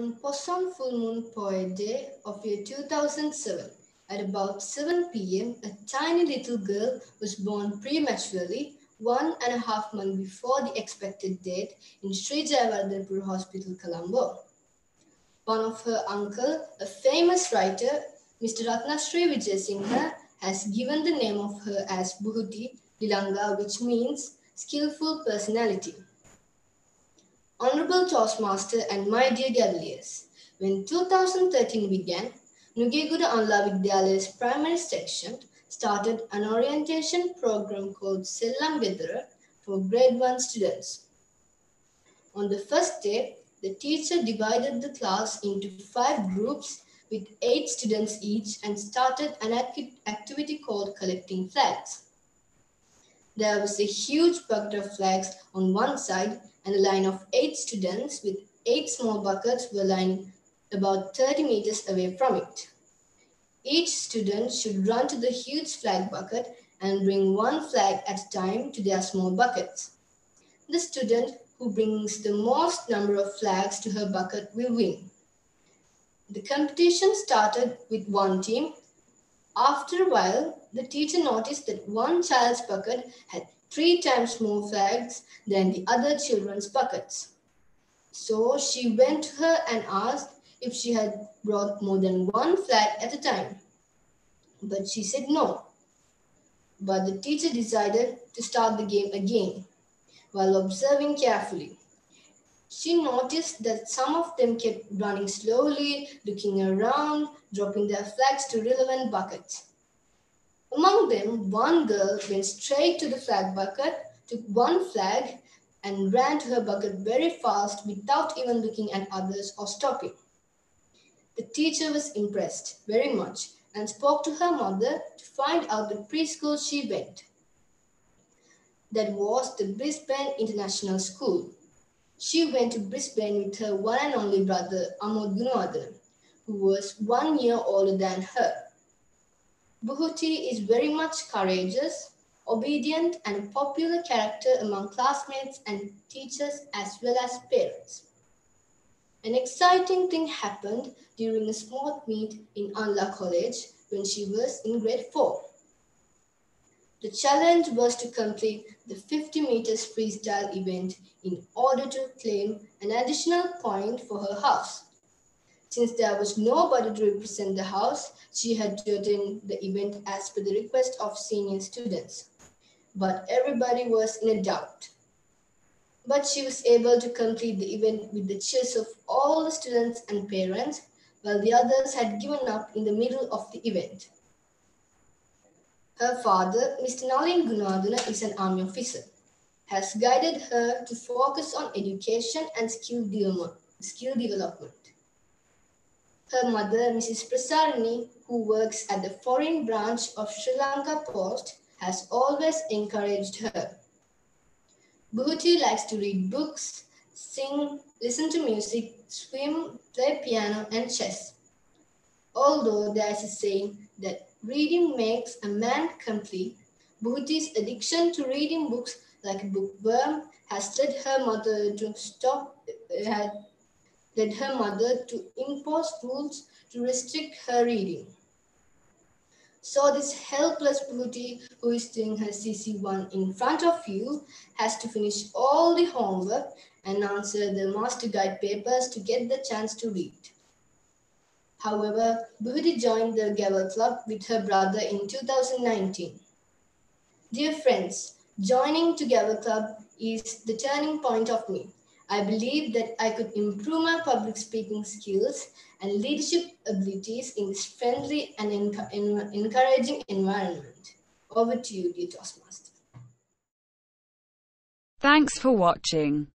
On Poson Full Moon Poya Day of year 2007, at about 7 pm, a tiny little girl was born prematurely one and a half month before the expected date in Sri Jayawardhanapura Hospital, Colombo. One of her uncle, a famous writer, Mr. Ratnasri Vijayasinghe, has given the name of her as Buhuthi Dilanga, which means skillful personality. Honorable Toastmaster and my dear Gavaliers, when 2013 began, Nugegoda Anula Vidyalaya's primary section started an orientation program called Sellam for grade 1 students. On the first day, the teacher divided the class into five groups with eight students each and started an activity called collecting flags. There was a huge bucket of flags on one side and a line of eight students with eight small buckets were lying about 30 meters away from it. Each student should run to the huge flag bucket and bring one flag at a time to their small buckets. The student who brings the most number of flags to her bucket will win. The competition started with one team. After a while, the teacher noticed that one child's bucket had three times more flags than the other children's buckets. So she went to her and asked if she had brought more than one flag at a time. But she said no. But the teacher decided to start the game again while observing carefully. She noticed that some of them kept running slowly, looking around, dropping their flags to relevant buckets. Among them, one girl went straight to the flag bucket, took one flag, and ran to her bucket very fast without even looking at others or stopping. The teacher was impressed very much and spoke to her mother to find out the preschool she went. That was the Brisbane International School. She went to Brisbane with her one and only brother, Amod Gunawardene, who was one year older than her. Buhuthi is very much courageous, obedient, and a popular character among classmates and teachers as well as parents. An exciting thing happened during a sport meet in Anula College when she was in grade 4. The challenge was to complete the 50 meters freestyle event in order to claim an additional point for her house. Since there was nobody to represent the house, she had to attend the event as per the request of senior students. But everybody was in a doubt but she was able to complete the event with the cheers of all the students and parents, while the others had given up in the middle of the event. Her father, Mr. Nalin Gunawardene, is an army officer, has guided her to focus on education and skill development. Her mother, Mrs. Prasarini, who works at the foreign branch of Sri Lanka Post, has always encouraged her. Buhuthi likes to read books, sing, listen to music, swim, play piano, and chess. Although there is a saying that reading makes a man complete, Buhuthi's addiction to reading books like a bookworm has led her mother to stop, uh, had led her mother to impose rules to restrict her reading. So this helpless Buhuthi who is doing her CC1 in front of you has to finish all the homework and answer the master guide papers to get the chance to read. However, Buhuthi joined the Gavel Club with her brother in 2019. Dear friends, joining to Gavel Club is the turning point of me. I believe that I could improve my public speaking skills and leadership abilities in this friendly and encouraging environment. Over to you, dear Toastmaster. Thanks for watching.